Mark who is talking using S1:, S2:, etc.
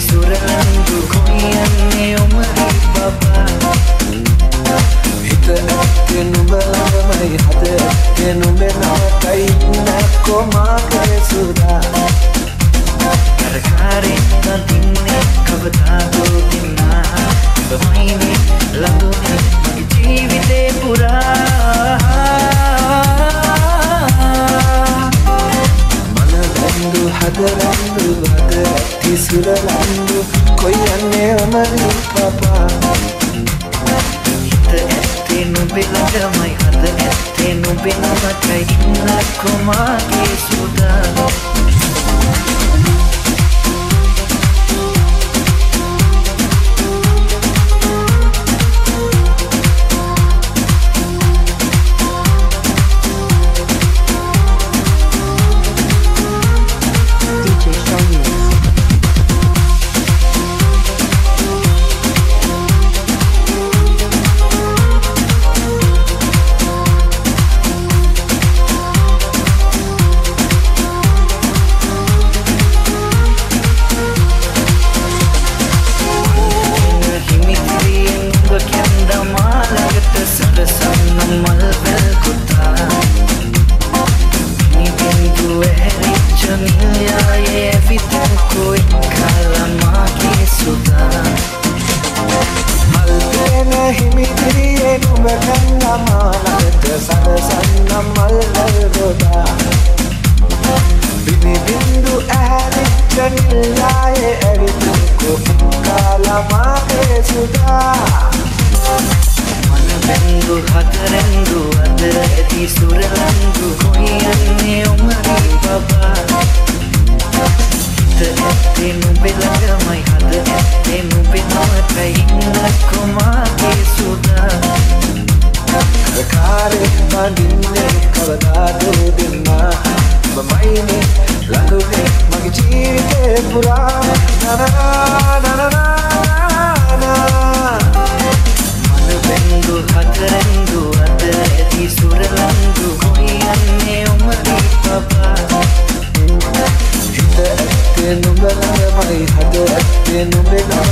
S1: صورة كوني عمري بابا Tenu
S2: bala mai hate, tenu mena kai na koma kare suda. Kar kare ඇති සුරලන්දු කොයියන්නේ අමරි පපා.
S1: හිත ඇත්තේ නුඹේ ළඟමයි හද ඇත්තේ නුඹේ නමකයි ඉන්න කොමාගේ සුදා
S2: මල්පේන හිමිදිරියේ නුඹ කන්නමානකට සරසන්න මල්වල් ගොඩා බිනිබින්දු ඇහැරිච්ච නිල්ලායේ ඇවිතුකෝ කාලමාගේ සුදා
S1: මනබැන්දු හතරැන්දු අදර ඇති සුරලන්දු කොයියන්නේ නුඹ ළඟමයි හද ඇත්තේ නුඹේ නමකයි